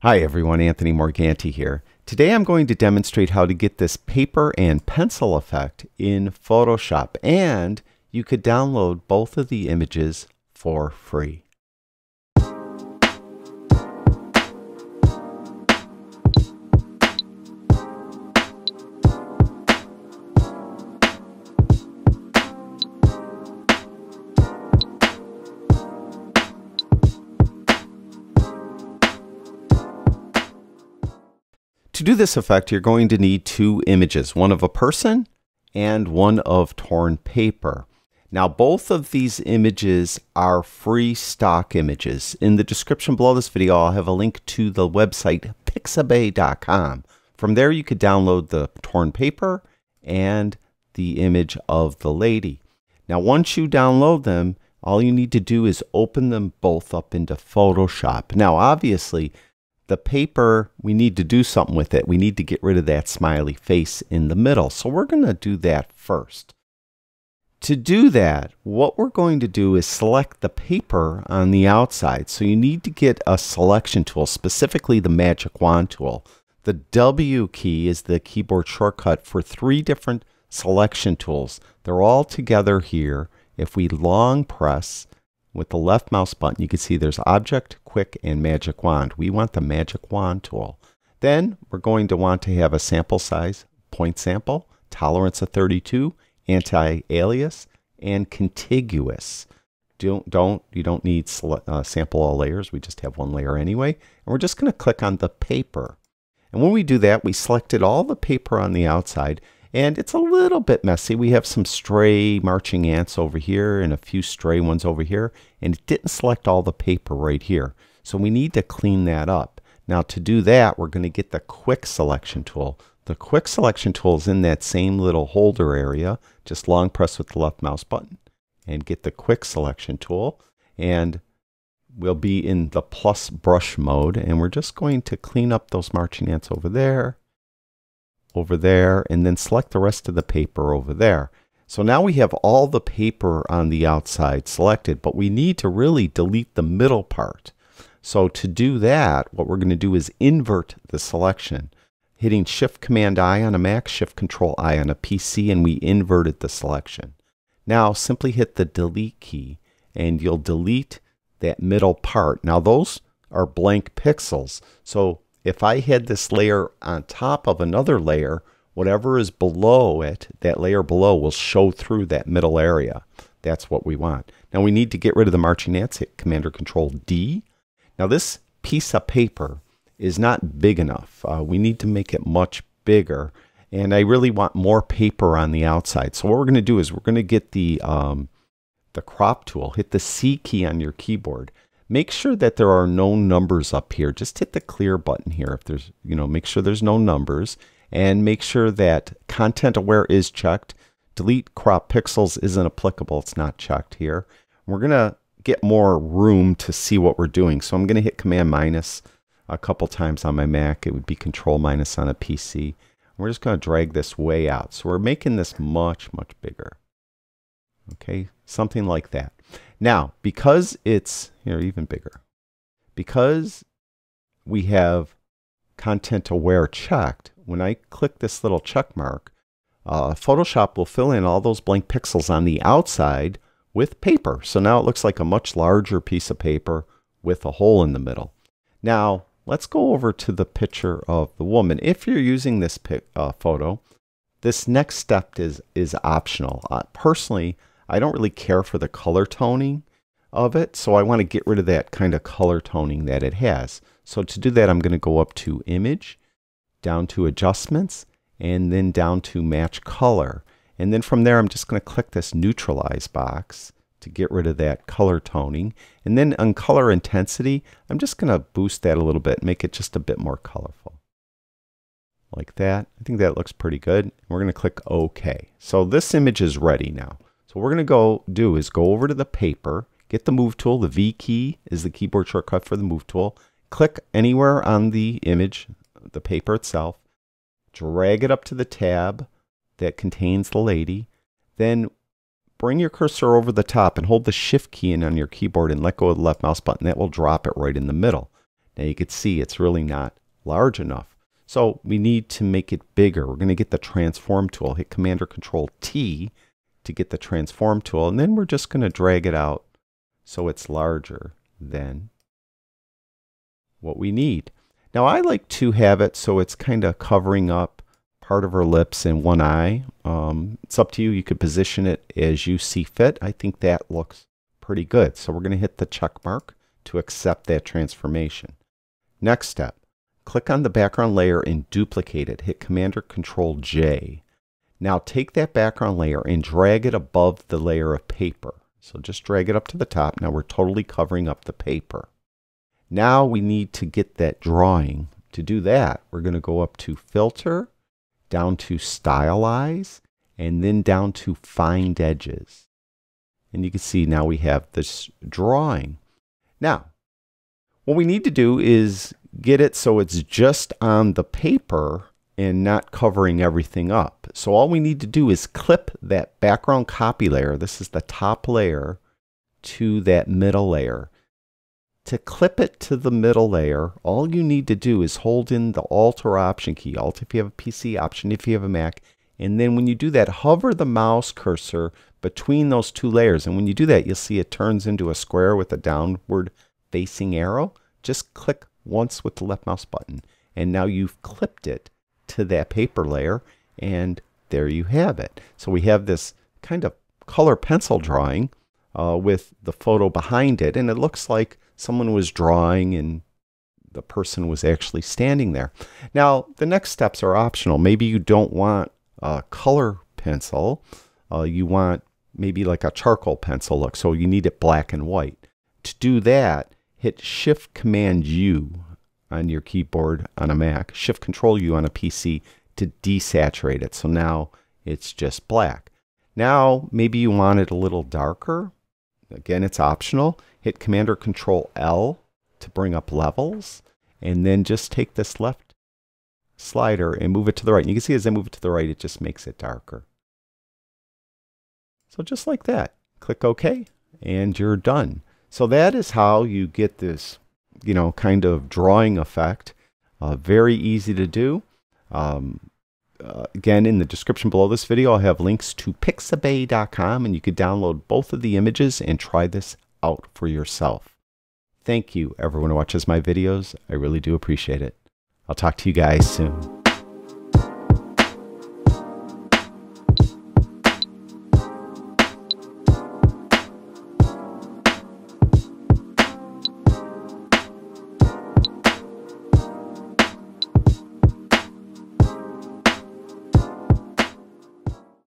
Hi everyone, Anthony Morganti here. Today I'm going to demonstrate how to get this paper and pencil effect in Photoshop and you could download both of the images for free. To do this effect, you're going to need two images, one of a person and one of torn paper. Now, both of these images are free stock images. In the description below this video, I'll have a link to the website pixabay.com. From there, you could download the torn paper and the image of the lady. Now, once you download them, all you need to do is open them both up into Photoshop. Now, obviously, the paper, we need to do something with it. We need to get rid of that smiley face in the middle. So we're going to do that first. To do that, what we're going to do is select the paper on the outside. So you need to get a selection tool, specifically the magic wand tool. The W key is the keyboard shortcut for three different selection tools. They're all together here. If we long press, with the left mouse button, you can see there's Object, Quick, and Magic Wand. We want the Magic Wand tool. Then we're going to want to have a sample size, point sample, tolerance of 32, anti-alias, and contiguous. Don't, don't, you don't need uh, sample all layers. We just have one layer anyway. And we're just going to click on the paper. And when we do that, we selected all the paper on the outside and it's a little bit messy. We have some stray marching ants over here and a few stray ones over here. And it didn't select all the paper right here. So we need to clean that up. Now to do that, we're going to get the quick selection tool. The quick selection tool is in that same little holder area. Just long press with the left mouse button and get the quick selection tool. And we'll be in the plus brush mode. And we're just going to clean up those marching ants over there over there, and then select the rest of the paper over there. So now we have all the paper on the outside selected, but we need to really delete the middle part. So to do that, what we're going to do is invert the selection. Hitting Shift Command I on a Mac, Shift Control I on a PC, and we inverted the selection. Now simply hit the delete key and you'll delete that middle part. Now those are blank pixels. So if I had this layer on top of another layer, whatever is below it, that layer below will show through that middle area. That's what we want. Now we need to get rid of the marching ants, hit Command or Control D. Now this piece of paper is not big enough. Uh, we need to make it much bigger. And I really want more paper on the outside. So what we're going to do is we're going to get the, um, the crop tool, hit the C key on your keyboard, Make sure that there are no numbers up here. Just hit the clear button here if there's, you know, make sure there's no numbers and make sure that content aware is checked. Delete crop pixels isn't applicable. It's not checked here. We're going to get more room to see what we're doing. So I'm going to hit command minus a couple times on my Mac. It would be control minus on a PC. We're just going to drag this way out. So we're making this much, much bigger. Okay, something like that. Now, because it's here even bigger, because we have content aware checked, when I click this little check mark, uh, Photoshop will fill in all those blank pixels on the outside with paper. So now it looks like a much larger piece of paper with a hole in the middle. Now, let's go over to the picture of the woman. If you're using this uh, photo, this next step is, is optional. Uh, personally, I don't really care for the color toning of it, so I want to get rid of that kind of color toning that it has. So to do that, I'm going to go up to Image, down to Adjustments, and then down to Match Color. And then from there, I'm just going to click this Neutralize box to get rid of that color toning. And then on Color Intensity, I'm just going to boost that a little bit, make it just a bit more colorful. Like that. I think that looks pretty good. We're going to click OK. So this image is ready now. What we're going to go do is go over to the paper, get the move tool. The V key is the keyboard shortcut for the move tool. Click anywhere on the image, the paper itself. Drag it up to the tab that contains the lady. Then bring your cursor over the top and hold the shift key in on your keyboard and let go of the left mouse button. That will drop it right in the middle. Now you can see it's really not large enough. So we need to make it bigger. We're going to get the transform tool, hit Command or Control T to get the transform tool, and then we're just going to drag it out so it's larger than what we need. Now I like to have it so it's kind of covering up part of her lips and one eye. Um, it's up to you. You could position it as you see fit. I think that looks pretty good. So we're going to hit the check mark to accept that transformation. Next step, click on the background layer and duplicate it. Hit Command or Control J. Now take that background layer and drag it above the layer of paper. So just drag it up to the top. Now we're totally covering up the paper. Now we need to get that drawing. To do that, we're going to go up to Filter, down to Stylize, and then down to Find Edges. And you can see now we have this drawing. Now, what we need to do is get it so it's just on the paper and not covering everything up. So all we need to do is clip that background copy layer, this is the top layer, to that middle layer. To clip it to the middle layer, all you need to do is hold in the Alt or Option key, Alt if you have a PC, Option if you have a Mac, and then when you do that, hover the mouse cursor between those two layers. And when you do that, you'll see it turns into a square with a downward facing arrow. Just click once with the left mouse button, and now you've clipped it to that paper layer and there you have it. So we have this kind of color pencil drawing uh, with the photo behind it and it looks like someone was drawing and the person was actually standing there. Now the next steps are optional. Maybe you don't want a color pencil. Uh, you want maybe like a charcoal pencil look. So you need it black and white. To do that, hit Shift Command U on your keyboard on a Mac, Shift Control U on a PC to desaturate it. So now it's just black. Now maybe you want it a little darker. Again, it's optional. Hit Command or Control L to bring up levels. And then just take this left slider and move it to the right. And you can see as I move it to the right, it just makes it darker. So just like that, click OK and you're done. So that is how you get this you know, kind of drawing effect. Uh, very easy to do. Um, uh, again, in the description below this video, I'll have links to pixabay.com and you can download both of the images and try this out for yourself. Thank you, everyone who watches my videos. I really do appreciate it. I'll talk to you guys soon.